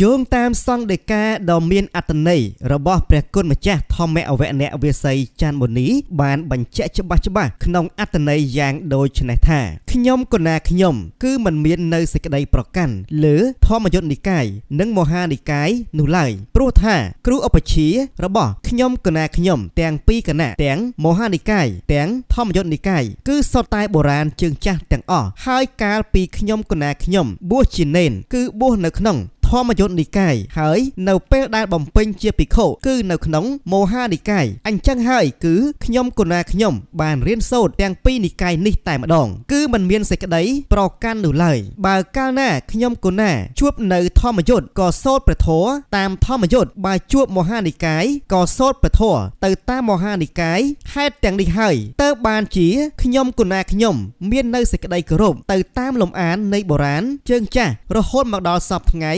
យោងតាមសង្ឃដីកាដ៏មានអត្តន័យរបស់ព្រះគុណម្ចាស់ធម្មអវនៈវាស័យច័ន្ទមុនីបានបញ្ជាក់ច្បាស់ច្បាស់ក្នុងអត្តន័យយ៉ាងដូចនេះថាខ្ញុំកណាខ្ញុំគឺមិនមាននៅសេចក្តីប្រកាន់លើធម្មយុត្តនិកាយនិងមហានិកាយនោះឡើយព្រោះថាគ្រូឧបជារបស់ខ្ញុំកណាខ្ញុំទាំងពីរគណៈទាំងមហានិកាយទាំងធម្មយុត្តនិកាយគឺសុទ្ធតែបុរាណជើងចាស់ទាំងអស់ហើយកាលពីខ្ញុំកណាខ្ញុំបួសជានេនគឺបួសនៅក្នុង ធម្មយុត្តនិកាយហើយនៅពេលដែលបំពេញជាភិក្ខុគឺនៅក្នុងមហានិកាយអញ្ចឹងហើយគឺខ្ញុំគណាខ្ញុំបានរៀនសូត្រទាំងពីរនិកាយនេះតែម្ដង គឺมันមានសេចក្តីប្រកាន់នោះឡើយបើកាលណាខ្ញុំគណាជួបនៅធម្មយុត្តក៏សូត្រព្រះធម៌តាមធម្មយុត្តបើជួបមហានិកាយក៏សូត្រព្រះធម៌ទៅតាមមហានិកាយហេតុទាំងនេះហើយតើបានជាខ្ញុំគណាខ្ញុំមាននៅសេចក្តីគោរពទៅតាមលំអាននៃបុរាណជើងចាស់រហូតមកដល់សពថ្ងៃ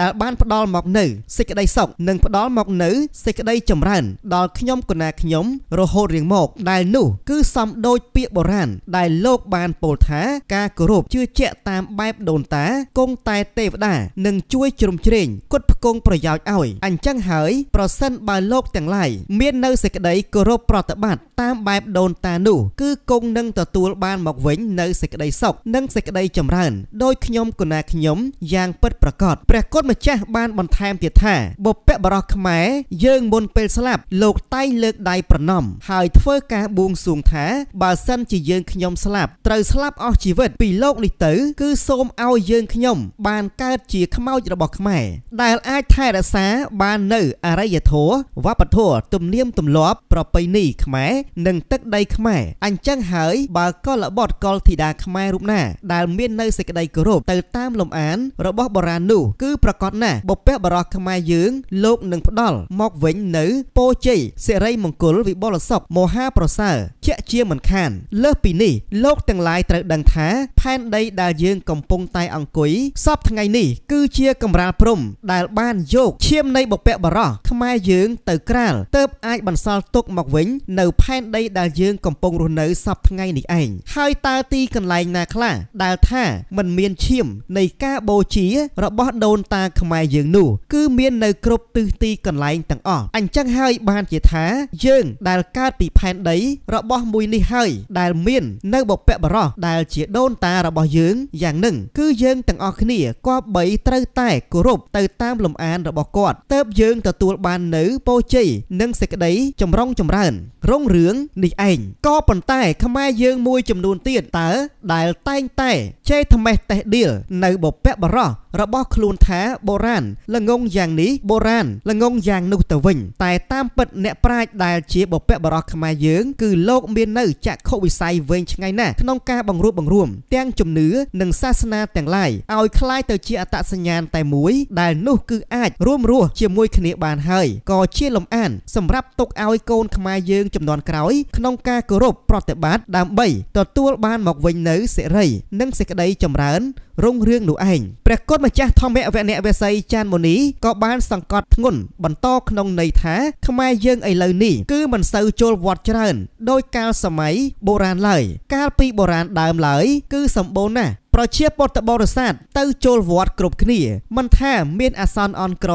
ដែលបានផ្ដល់មកនៅសេចក្តីសុខនិងផ្ដល់មកនៅសេចក្តីចម្រើន ដល់ខ្ញុំកណាខ្ញុំរហូតរៀងមក ដែលនោះគឺសំដូចពាក្យបុរាណដែលលោកបានពោលថាការគោរពជឿជាក់តាមបែបដូនតាគង់តែទេវតានឹងជួយជ្រោមជ្រែងគុតផ្គង់ប្រយោជន៍ឲ្យអញ្ចឹងហើយ ប្រសិនបើលោកទាំងឡាយមាននៅសេចក្តីគោរពប្រតិបត្តិតាមបែបដូនតានោះគឺគង់នឹងទទួលបានមកវិញនៅសេចក្តីសុខនិងសេចក្តីចម្រើនដោយខ្ញុំកណាខ្ញុំយ៉ាងពិតប្រាកដព្រះគុណម្ចាស់បានបន្ថែមទៀតថាបុព្វបរោះខ្មែរយើងមុនពេលស្លាប់លោកតែងលើកដៃប្រណម្យហើយធ្វើការបួងសួងថាបើសិនជាយើងខ្ញុំស្លាប់ត្រូវស្លាប់អស់ជីវិតពីលោកនេះទៅ គឺសូមឲ្យយើងខ្ញុំ បានកើតជាខ្មោចរបស់ខ្មែរដែលអាចថែរក្សាបាននៅអរិយធម៌វប្បធម៌ទំនៀមទម្លាប់ប្រពៃណីខ្មែរនិងទឹកដីខ្មែរអញ្ចឹងហើយបើកលបុត្រកលធីតាខ្មែររូបណា ដែលមាននៅសេចក្តីគោរពទៅតាមលំអានរបស់បុរាណនោះគឺប្រកាសណាស់បុព្វបរោះខ្មែរយើងលោកនឹងផ្ដល់មកវិញនៅពោជ័យសិរីមង្គលវិបុលសុខមហាប្រសើរជាក់ជាមិនខាន លើសពីនេះលោកទាំងឡាយត្រូវដឹងថា ផែនដីដែលយើងកំពុងតែអង្គុយសពថ្ងៃនេះគឺជាកំរាលព្រំ ដែលបានយកឈាមនៃបុព្វបរោះខ្មែរយើងទៅក្រាលទៅអាចបន្សល់ទុកមកវិញ នៅផែនដីដែលយើងកំពុងរស់នៅសពថ្ងៃនេះឯងហើយតើទីកន្លែងណាខ្លះដែលថាมันមានឈាមនៃការបូជារបស់ដូនតាខ្មែរយើងនោះគឺមាននៅគ្រប់ទិសទីកន្លែងទាំងអស់អញ្ចឹងហើយបានជាថា យើងដែលកើតពីផែនដី របស់មួយនេះហើយដែលមាននៅបពៈបរោះដែលជាដូនតារបស់យើងយ៉ាងនឹងគឺយើងទាំងអស់គ្នាគប្បីត្រូវតែគោរពទៅតាមលំអានរបស់គាត់ទៅយើងទទួលបាននៅពរជ័យនិងសេចក្តីចម្រុងចម្រើនរុងរឿងនេះឯងក៏ប៉ុន្តែខ្មែរយើងមួយចំនួនទៀតតើដែលតែងតែចេះថ្មេះតេះដៀលនៅបពៈបរោះរបស់ខ្លួនថាបុរាណល្ងងយ៉ាងនេះបុរាណល្ងងយ៉ាងនោះទៅវិញតែតាមពិតអ្នកប្រាជ្ញដែលជាបុព្វបុរសខ្មែរយើងគឺលោកមាននៅចក្ខុវិស័យវែងឆ្ងាយណាស់ក្នុងការបង្រួបបង្រួមទាំងជំនឿនិងសាសនាទាំងឡាយឲ្យคล้ายទៅជាអត្តសញ្ញាណតែមួយដែលនោះគឺអាចរួមរស់ជាមួយគ្នាបានហើយក៏ជាលំអានសម្រាប់ទុកឲ្យកូនខ្មែរយើងចំនួនក្រោយក្នុងការគោរពប្រតិបត្តិដើម្បីទទួលបានមកវិញនៅសេរីនិងសេចក្តីចម្រើន រុងរឿងនោះឯងព្រះគុណម្ចាស់ធម្មវនៈវស័យចានមុនីក៏បានសង្កត់ធ្ងន់បន្តក្នុងន័យថាខ្មែរយើងឥឡូវនេះគឺមិនសូវចូលវត្តច្រើនដោយកាលសម័យបុរាណឡើយកាលពីបុរាណដើមឡើយគឺសម្បូរណាស់ ប្រជាពុទ្ធបរិស័ទទៅចូលវត្តគ្រប់គ្នាមិនថាមានអាសន្នអន់ក្រ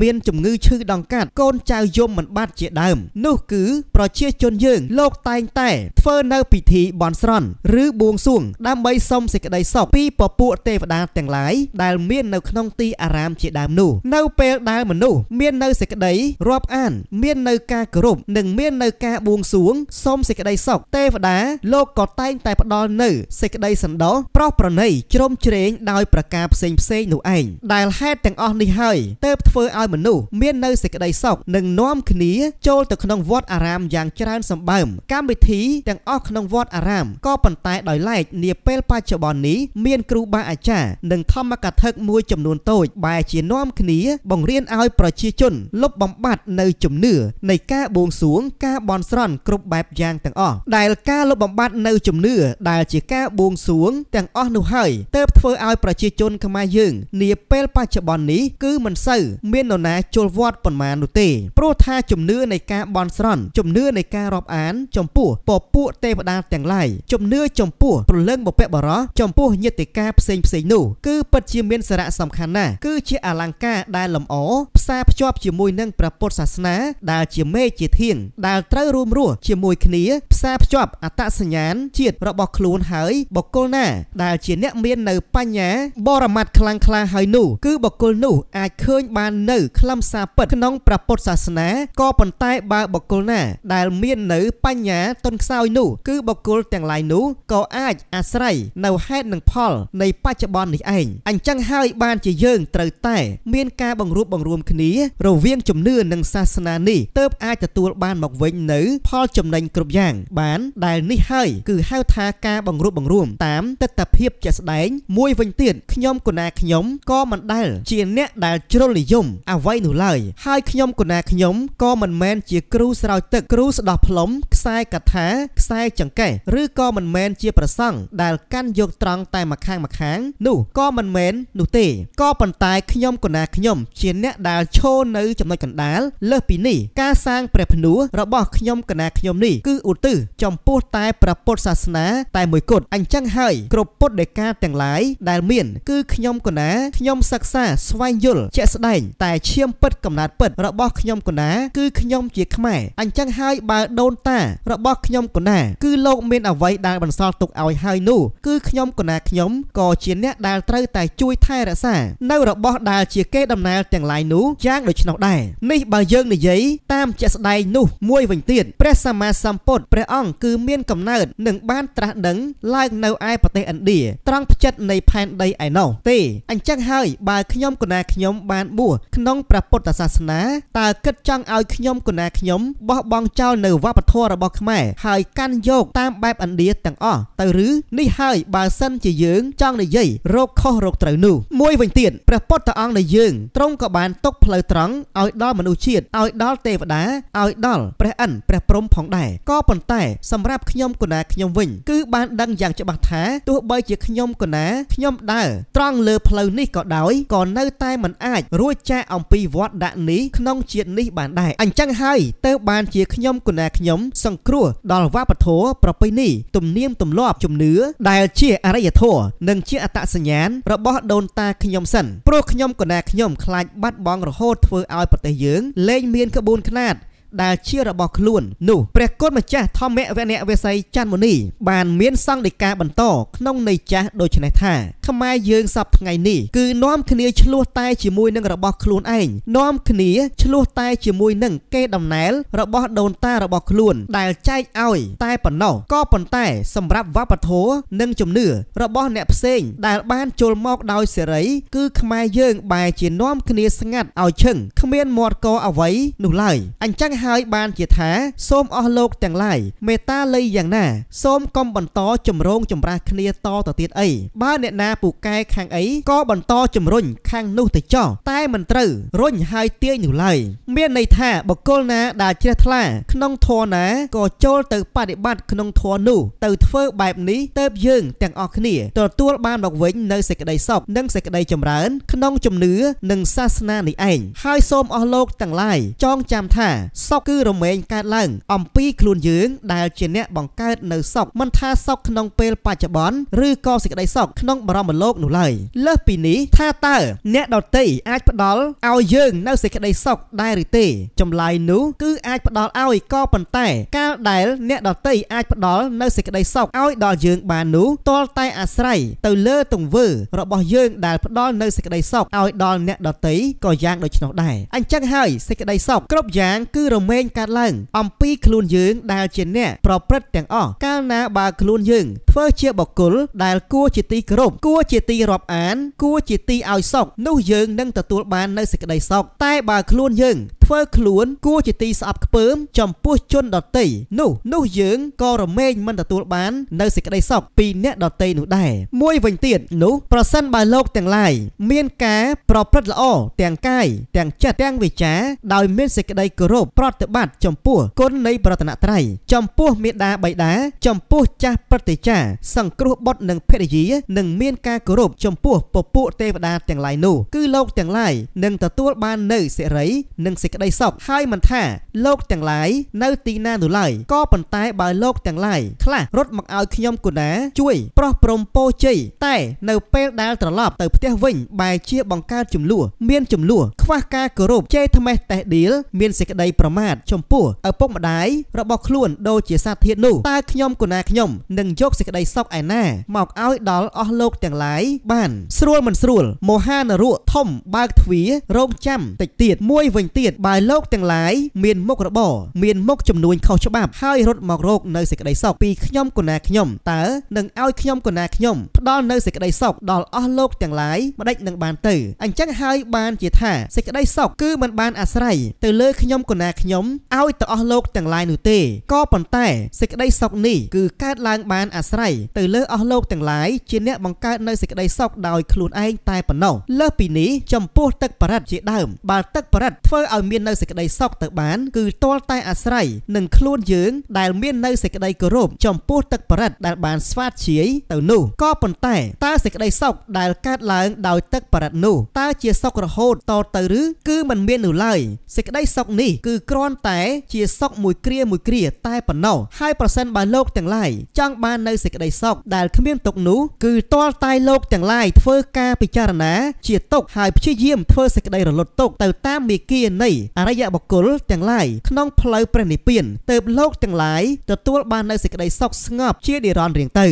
មានជំងឺឈឺដង្កាត់កូនចៅយំមិនបាត់ជាដើម នោះគឺប្រជាជនយើងលោកតែងតែ ធ្វើនៅពិធីបន់ស្រន់ឬបួងសួង ដើម្បីសុំសេចក្តីសុខពីពពួកទេវតាទាំងឡាយដែលមាននៅក្នុងទីអារាមជាដើមនោះនៅពេលដែលមនុស្សមាននៅសេចក្តីរាប់អាន មាននៅការគោរពនិងមាននៅការបួងសួងសុំសេចក្តីសុខទេវតាលោកក៏តែងតែផ្ដល់នៅសេចក្តីសន្តោសប្រោសប្រណីជ្រោមជ្រែងដោយប្រការផ្សេងផ្សេងនោះឯងដែលហេតុទាំងអស់នេះហើយទើបធ្វើឲ្យមនុស្សមាននៅសេចក្តីសុខនិងនាំគ្នាចូលទៅក្នុងវត្តអារាមយ៉ាងច្រើនសម្បើមកម្មវិធីទាំងអស់ក្នុងវត្តអារាមក៏ប៉ុន្តែដោយឡែកនាពេលបច្ចុប្បន្ននេះមានគ្រូបាអាចារ្យនិងធម្មកថាមួយចំនួនតូចបែរជានាំគ្នាបង្រៀនឲ្យប្រជាជនលុបបំបាត់នៅជំនឿនៃការបួងសួងការបន់ស្រន់គ្រប់បែបយ៉ាងទាំងអស់ដែលការលុបបំបាត់នៅជំនឿដែលជាការបួងសួងទាំងអស់នោះហើយទើបធ្វើឲ្យប្រជាជនខ្មែរយើងនាពេលបច្ចុប្បន្ននេះគឺមិនសូវមាននរណាចូលវត្តប៉ុន្មាននោះទេព្រោះថាជំនឿនៃការបន់ស្រន់ជំនឿនៃការរាប់អាន ចំពោះពពួកទេវតាទាំងឡាយជំនឿចំពោះព្រលឹងបុព្វបុរសចំពោះញាតិកាផ្សេងផ្សេងនោះគឺពិតជាមានសារៈសំខាន់ណាស់គឺជាអលង្ការដែលលម្អផ្សារភ្ជាប់ជាមួយនឹងព្រះពុទ្ធសាសនា ដែលជាមេជាធាងដែលត្រូវរួមរស់ជាមួយគ្នាផ្សារភ្ជាប់អត្តសញ្ញាណជាតិរបស់ខ្លួនហើយបុគ្គលណាដែលជាអ្នកមាននៅបញ្ញាបរមត្ថខ្លាំងក្លាហើយនោះគឺបុគ្គលនោះអាចឃើញបាននៅខ្លឹមសារពិតក្នុងព្រះពុទ្ធសាសនាក៏ប៉ុន្តែបើបុគ្គលណា ដែលមាននៅបញ្ញាតុនខ្សោយនោះគឺបុគ្គលទាំងឡាយនោះក៏អាចអាស្រ័យនៅហេតុនិងផលនៃបច្ចុប្បន្ននេះឯងអញ្ចឹងហើយបានជាយើងត្រូវតែ មានការបង្រួបបង្រួមគ្នា រវាងជំនឿនិងសាសនានេះទើបអាចទទួលបានមកវិញនៅផលចំណេញគ្រប់យ៉ាង បានដែលនេះហើយគឺហៅថាការបង្រួបបង្រួមតាមទស្សនភាពជាក់ស្ដែងមួយវិញទៀតខ្ញុំកូណាខ្ញុំក៏មិនដែលជាអ្នកដែលជ្រុលនិយមអ្វីនោះឡើយហើយខ្ញុំកូណាខ្ញុំក៏មិនមែនជាគ្រូស្រោចទឹកគ្រូស្ដោះផ្លុំខ្សែកថាខ្សែចង្កេះឬក៏មិនមែនជាប្រសង់ដែលកាន់យកត្រង់តែម្ខាងម្ខាង នោះក៏មិនមែននោះទេក៏ប៉ុន្តែខ្ញុំកូណាខ្ញុំជាអ្នកដែលឈរនៅចំណុចកណ្ដាលលើសពីនេះការសាងព្រះភ្នួរបស់ខ្ញុំកណាខ្ញុំនេះគឺឧទ្ទិសចំពោះតែព្រះពុទ្ធសាសនាតែមួយគត់អញ្ចឹងហើយគ្រប់ពុទ្ធដីកាទាំងឡាយដែលមានគឺខ្ញុំកណាខ្ញុំសិក្សាស្វែងយល់ជាក់ស្ដែងតែឈាមពិតកំណត់ពិតរបស់ខ្ញុំកណាគឺខ្ញុំជាខ្មែរអញ្ចឹងហើយបើដូនតារបស់ខ្ញុំកណាគឺលោកមានអ្វីដែលបន្សល់ទុកឲ្យហើយនោះគឺខ្ញុំកណាខ្ញុំក៏ជាអ្នកដែលត្រូវតែជួយថែរក្សានៅរបស់ដែលជាគេដំណើរទាំងឡាយនោះយ៉ាងដូច្នោះដែរនេះបើយើងនិយាយតាមជាក់ស្ដែងនោះមួយវិញទៀតព្រះសម្មាសម្ពុទ្ធព្រះអង្គគឺមានកំណើតនិងបានត្រាស់ដឹងឡើងនៅឯប្រទេសឥណ្ឌាត្រង់ផ្ចិតនៃផែនដីឯណោះទេអញ្ចឹងហើយបើខ្ញុំកណាខ្ញុំបានបួសក្នុងព្រះពុទ្ធសាសនាតើគិតចង់ឲ្យខ្ញុំកណាខ្ញុំបោះបង់ចោលនៅវប្បធម៌របស់ខ្មែរហើយកាន់យកតាមបែបឥណ្ឌាទាំងអស់ទៅឬនេះហើយបើសិនជាយើងចង់និយាយរោគខុសរោគត្រូវនោះមួយវិញទៀតព្រះពុទ្ធអង្គនៃយើងទ្រង់ក៏បានទុកផ្លូវត្រង់ឲ្យដល់មនុស្សជាតិឲ្យដល់ទេវតាឲ្យដល់ព្រះឥន្ទព្រះព្រំផងដែរក៏ប៉ុន្តែសម្រាប់ខ្ញុំកណាខ្ញុំវិញ គឺបានដឹងយ៉ាងច្បាស់ថាទោះបីជាខ្ញុំកណាខ្ញុំដើរត្រង់លើផ្លូវនេះក៏ដោយក៏នៅតែមិនអាចរួចចាកអំពីវត្តដាក់នេះក្នុងជាតិនេះបានដែរអញ្ចឹងហើយទៅបានជាខ្ញុំកណាខ្ញុំសង្គ្រោះដល់វប្បធម៌ប្រពៃណីទំនៀមទម្លាប់ជំនឿដែលជាអរិយធម៌និងជាអត្តសញ្ញាណរបស់ដូនតាខ្ញុំសិនព្រោះខ្ញុំកណាខ្ញុំខ្លាចបាត់បង់រហូតធ្វើឲ្យប្រទេសយើងលែងមានក្បួនខ្នាត ដែលជារបស់ខ្លួននោះព្រះគុណម្ចាស់ធម្មវនៈវេស័យច័ន្ទមុនីបានមានសង្ឃដីកាបន្តក្នុងន័យចាស់ដូច្នេះថាខ្មែរយើងសពថ្ងៃនេះគឺនាំគ្នាឆ្លោះតែជាមួយនឹងរបស់ខ្លួនឯងនាំគ្នាឆ្លោះតែជាមួយនឹងគេដំណែលរបស់ដូនតារបស់ខ្លួន ដែលចែកឲ្យតែប៉ុណ្ណោះក៏ប៉ុន្តែសម្រាប់វប្បធម៌និងជំនឿរបស់អ្នកផ្សេងដែលបានចូលមកដោយសេរី គឺខ្មែរយើងបែរជានាំគ្នាស្ងាត់ឲ្យឈឹងគ្មានមាត់កអ្វីនោះឡើយអញ្ចឹងហើយបានជាថាសូមអស់លោកទាំងឡាយមេត្តាលៃយ៉ាងណា សូមកុំបន្តចម្រងចម្រាស់គ្នាតទៅទៀតអីបើអ្នកណាពូកែខាងអីក៏បន្តជំរុញខាងនោះទៅចោះតែមិនត្រូវរុញហើយទាញនោះឡើយមានន័យថាបកគលណាដែលជ្រះថ្លាក្នុងធម៌ណាក៏ចូលទៅបដិបត្តិក្នុងធម៌នោះទៅធ្វើបែបនេះទៅយើងទាំងអស់គ្នាទទួលបានមកវិញនៅសេចក្តីសុខនិងសេចក្តីចម្រើនក្នុងជំនឿនិងសាសនានេះឯងហើយសូមអស់លោកទាំងឡាយចងចាំថាសុខគឺរមែងកើតឡើង អំពីខ្លួនយើងដែលជាអ្នកបង្កើតនៅសុខមិនថាសុខក្នុងពេលបច្ចុប្បន្នឬក៏សេចក្តីសុខក្នុងបរមលោកនោះឡើយលើសពីនេះថាតើអ្នកដតីអាចផ្ដល់ឲ្យយើងនៅសេចក្តីសុខដែរឬទេចម្លើយនោះគឺអាចផ្ដល់ឲ្យក៏ប៉ុន្តែកាលដែលអ្នកដតីអាចផ្ដល់នៅសេចក្តីសុខឲ្យដល់យើងបាននោះទាល់តែអាស្រ័យទៅលើទង្វើរបស់យើងដែលផ្ដល់នៅសេចក្តីសុខឲ្យដល់អ្នកដតីក៏យ៉ាងដូច្នោះដែរអញ្ចឹងហើយសេចក្តីសុខគ្រប់យ៉ាងគឺរមែងកើតឡើង អំពីខ្លួនយើងដែលជាអ្នកប្រព្រឹត្តទាំងអស់កាលណាបើខ្លួនយើងធ្វើជាបុគ្គលដែលគួរជាទីគោរពគួរជាទីរាប់អាន គួរជាទីឲ្យសុខនោះយើងនឹងទទួលបាននៅសេចក្តីសុខតែបើខ្លួនយើង ធ្វើខ្លួនគួរជាទីស្អប់ខ្ពើមចំពោះជនដតីនោះនោះយើងក៏រមែងមិនទទួលបាននៅសេចក្តីសុខពីអ្នកដតីនោះដែរមួយវិញទៀតនោះប្រសិនបើលោកទាំងឡាយមានការប្រព្រឹត្តល្អទាំងកាយទាំងចិត្តទាំងវិចាដោយមានសេចក្តីគោរពប្រតិបត្តិចំពោះគុណនៃប្រតនត្រ័យចំពោះមេដាបៃតាចំពោះចាស់ប្រតិចាសង្គ្រោះបុត្រនិងភរិយានឹងមានការគោរពចំពោះពពួកទេវតាទាំងឡាយនោះគឺលោកទាំងឡាយនឹងទទួលបាននៅសិរីនិងសេចក្តីសុខហើយមិនថាលោកទាំងឡាយនៅទីណានោះឡើយក៏ប៉ុន្តែបើលោកទាំងឡាយខ្លះរត់មកឲ្យខ្ញុំគូណាជួយប្រោះព្រំពោជ័យតែនៅពេលដែលត្រឡប់ទៅផ្ទះវិញបែរជាបង្កើតចំនួនមានចំនួនខ្វះការគោរពជេរថ្មេះតេះឌីលមានសេចក្តីប្រមាថចំពោះឪពុកម្ដាយរបស់ខ្លួនដូចជាសាធាតុនោះតើខ្ញុំគូណាខ្ញុំនឹងយកសេចក្តីសុខឯណាមកឲ្យដល់អស់លោកទាំងឡាយបានស្រួលមិនស្រួលមហានរកធំបើកទ្វាររងចាំតិចទៀតមួយវិញទៀតបើលោកទាំងឡាយមានមុខរបរមានមុខចំនួនខុសច្បាប់ហើយរត់មករកនៅសេចក្តីសុខពីខ្ញុំគូណាខ្ញុំតើនឹងឲ្យខ្ញុំគូណាខ្ញុំផ្ដល់នៅសេចក្តីសុខដល់អស់លោកទាំងឡាយម្ដេចនឹងបានទៅអញ្ចឹងហើយបានជាថាសេចក្តីសុខគឺមិនបានអាស្រ័យទៅលើខ្ញុំគូណាខ្ញុំឲ្យទៅអស់លោកទាំងឡាយនោះទេក៏ប៉ុន្តែសេចក្តីសុខនេះគឺកើតឡើងបានអាស្រ័យទៅលើអស់លោកទាំងឡាយជាអ្នកបង្កើតនៅសេចក្តីសុខដោយខ្លួនឯងតែប៉ុណ្ណោះលើសពីនេះចំពោះទឹកបរិតជាដើមបើទឹកបរិតធ្វើឲ្យមាននៅសេចក្តីសុខទៅបានគឺទាល់តែអាស្រ័យនឹងខ្លួនយើងដែលមាននៅសេចក្តីគោរពចំពោះទឹកបរិតដែលបានស្វាតជាយទៅនោះក៏ប៉ុន្តែតើសេចក្តីសុខដែលកើតឡើងដោយទឹកបរិតនោះតើជាសុខរហូតតទៅឬគឺមិនមាននោះឡើយសេចក្តីសុខនេះគឺគ្រាន់តែជាសុខមួយគ្រាមួយគ្រាតែប៉ុណ្ណោះហើយប្រសិនបើលោកទាំងឡាយចង់បាននៅសេចក្តីសុខដែលគ្មានទុកនោះគឺទាល់តែលោកទាំងឡាយធ្វើការពិចារណាជាទុកហើយព្យាយាមធ្វើសេចក្តីរលត់ទុកទៅតាមមេគានៃអរិយបុគ្គលទាំងឡាយក្នុងផ្លូវព្រះនិព្វានទើបលោកទាំងឡាយទទួលបាននៅសេចក្តីសុខស្ងប់ជានិរន្តរ៍រៀងទៅ